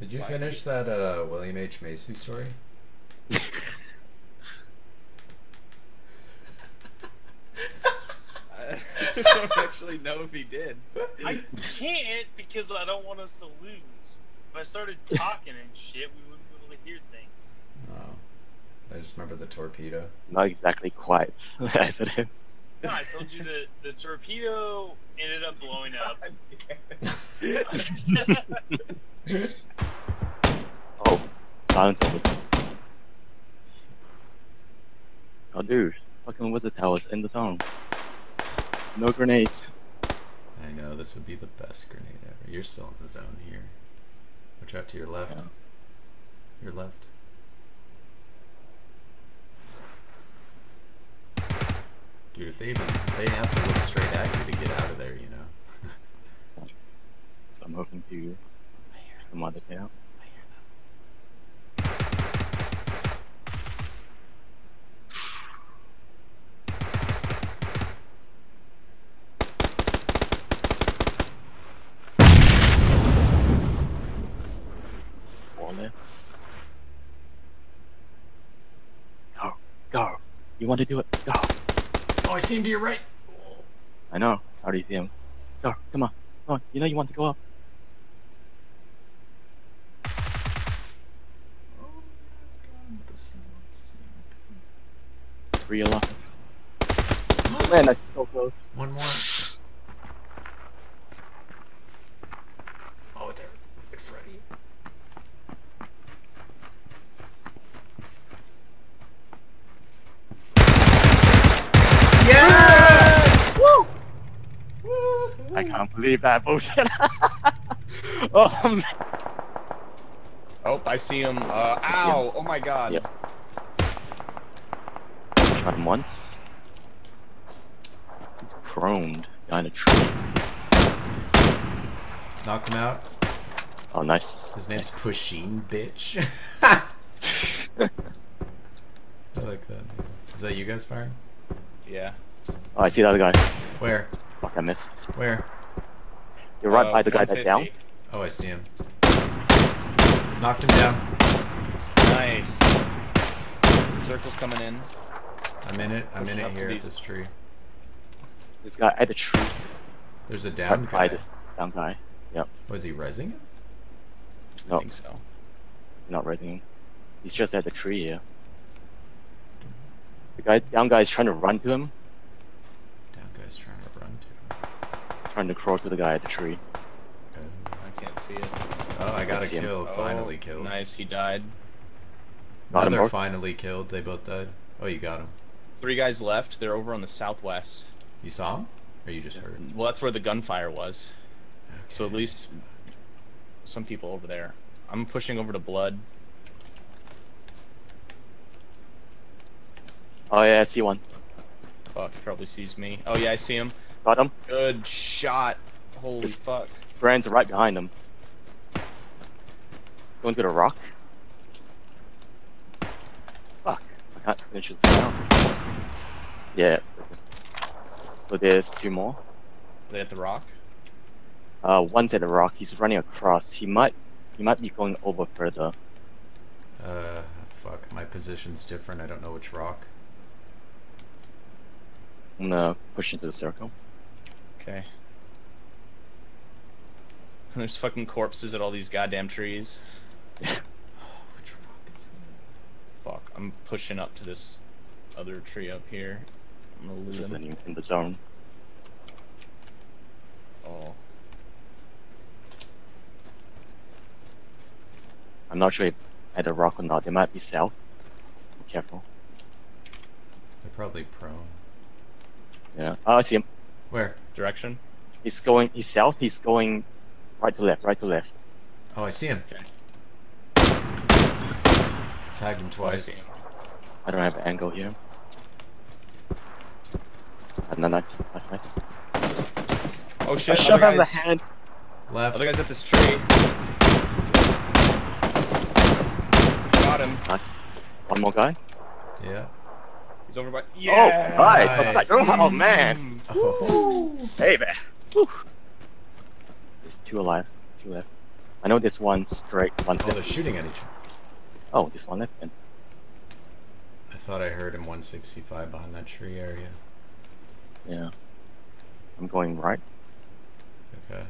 Did you finish that uh, William H. Macy story? I don't actually know if he did. I can't because I don't want us to lose. If I started talking and shit, we wouldn't be able to hear things. Oh. I just remember the torpedo. Not exactly quite as it is. No, I told you that the torpedo ended up blowing up. Oh, silence over. Oh, dude, fucking wizard towers in the zone. No grenades. I know, this would be the best grenade ever. You're still in the zone here. Watch out to your left. Yeah. Your left. Dude, if they even, they have to look straight at you to get out of there, you know? So I'm hoping to come town. One there. Go, go. You want to do it? Go. Oh, I see him to your right! I know. How do you see him? Go, come on, come on. You know you want to go up. Three alive. Man, that's so close. One more. Oh, there. Good Freddy. Yes! Woo! I can't believe that bullshit. oh. Oh, I see him. Uh, ow! Oh my god. Yep. Shot him once. He's prone behind a tree. Knocked him out. Oh, nice. His name's Pusheen, bitch. I like that. name. Is that you guys firing? Yeah. Oh, I see the other guy. Where? Fuck, I missed. Where? You're right Uh, by the guy that down. Oh, I see him. Knocked him down. Nice. Circle's coming in. I'm in it. I'm in it here at this tree. This guy at the tree. There's a down Right by guy. this down guy. Yep. Was he resing it? I No, think so. not raising him. He's just at the tree here. The guy down guy is trying to run to him, Down guy's trying to run to him. Trying to crawl to the guy at the tree. Okay. I can't see it. Oh, I got a see him. kill. Finally Oh, killed. Nice, he died. Got him, Another bro. finally killed. They both died. Oh, you got him. Three guys left. They're over on the southwest. You saw him? Or you just heard? Him? Well, that's where the gunfire was. So at least some people over there. I'm pushing over to blood. Oh yeah, I see one. Fuck, he probably sees me. Oh yeah, I see him. Got him. Good shot. Holy This- fuck. Brand's right behind him. He's going to the rock. Fuck. I can't finish this now. Yeah. So there's two more. Are they at the rock? Uh, one's at the rock. He's running across. He might, he might be going over further. Uh, fuck. My position's different. I don't know which rock. I'm gonna push into the circle. Okay. There's fucking corpses at all these goddamn trees. Which rock is it? Fuck, I'm pushing up to this other tree up here. I'm gonna lose Just him. in, in the zone. Oh. I'm not sure if at a rock or not. They might be south. Be careful. They're probably prone. Yeah. Oh, I see him. Where? Direction? He's going. He's south. He's going right to left. Right to left. Oh, I see him. Okay. Tagged him I twice. I don't have an angle here. Uh, and then that's that's nice. Oh A shit, shove other out the guys, hand. Left. other guys at this tree. Got him. Nice. One more guy. Yeah. He's over by. Oh, Yeah! nice. Nice. Oh man. Oh. oh, oh. Hey man. Whew. There's two alive. Two left. I know this one straight one. Oh, they're shooting at each other. Oh, this one left. And I thought I heard him 165 behind that tree area. yeah, I'm going right. Okay.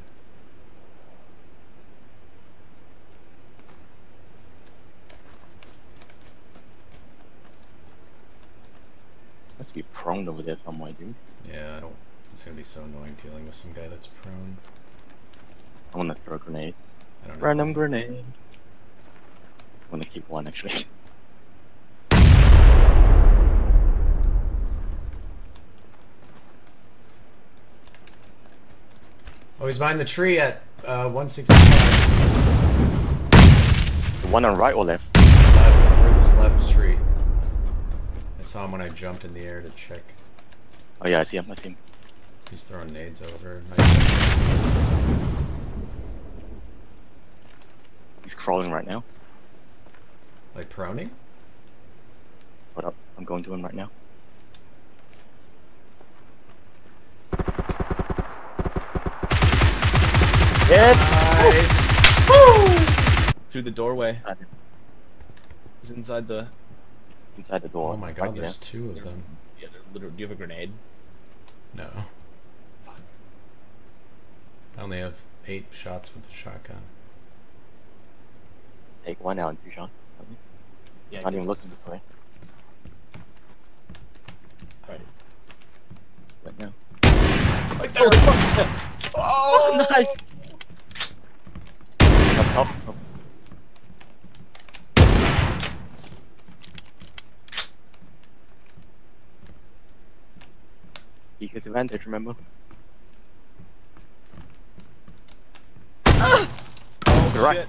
Must be prone over there somewhere, dude. Yeah, I don't. It's gonna be so annoying dealing with some guy that's prone. I wanna throw a grenade. I don't know. Random grenade. I wanna keep one actually. Oh, he's behind the tree at uh, 165. The one on right or left? Left, furthest left tree. I saw him when I jumped in the air to check. Oh yeah, I see him. I see him. He's throwing nades over. He's crawling right now. Like proning? What up, I'm going to him right now. Hit! Nice. Through the doorway. He's inside the. Inside the door. Oh my Right god, there. there's two of them. Yeah, they're literally. Do you have a grenade? No. I only have eight shots with the shotgun. Take one out, Duchan. Yeah. Not even looking this way. Right. Right now. Right there. Oh, nice! Up top. up. He has advantage, remember? Oh, You're right. shit.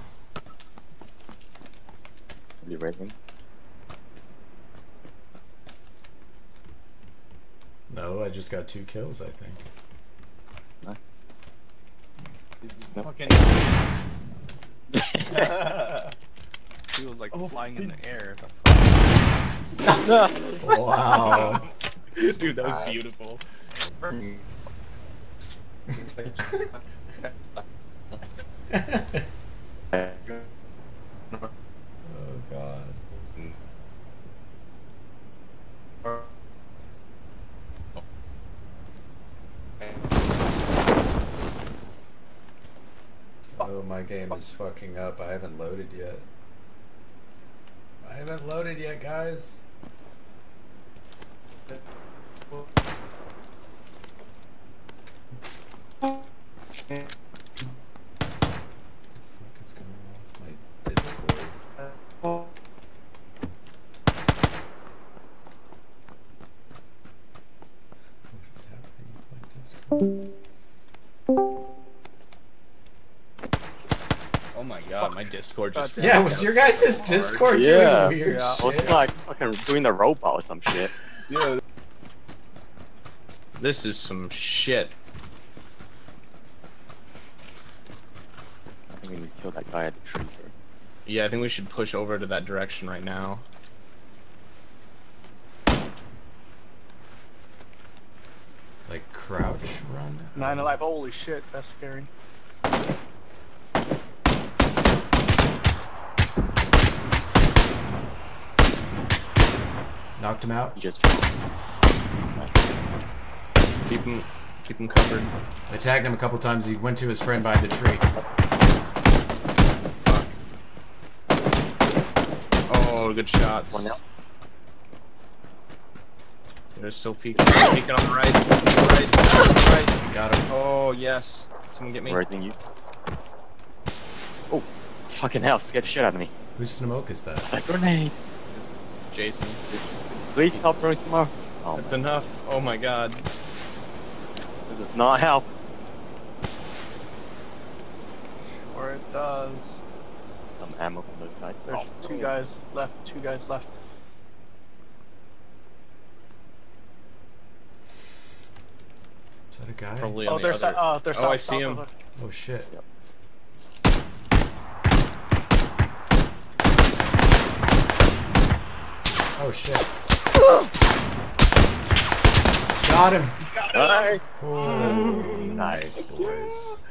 Be raising. No, I just got two kills, I think. He's Nope. fucking. He was like Oh, flying in the air. Wow. Dude, that was beautiful. Oh my game is fucking up. I haven't loaded yet. I haven't loaded yet, guys. What Oh my god, my Discord just. God Yeah, was your guys' Discord doing Yeah. weird Yeah. I was shit? like fucking doing the robot or some shit. Yeah. This is some shit. I think we need to kill that guy at the tree first. Yeah, I think we should push over to that direction right now. Like crouch run? Nine alive. Holy shit, that's scary. Knocked him out. He just Keep him, keep him covered. I tagged him a couple times. He went to his friend behind the tree. Oh, good shots. one out. They're still peeking. peeking on the right. Right. Right. Got him. Oh yes. Someone get me. Raising you. Oh, fucking hell! Scared the shit out of me. Whose smoke is that? A grenade. Jason. Please help throwing smokes. Oh, That's man. enough. Oh my god. this does not help. Or it does. Some ammo from those guys. There's Oh, two guys left. Two guys left. That a guy? Probably Oh, on the they're other. south. Oh, they're Oh, south. I see him. Oh shit. Yep. Oh shit. Got him. Nice. Oh, nice boys.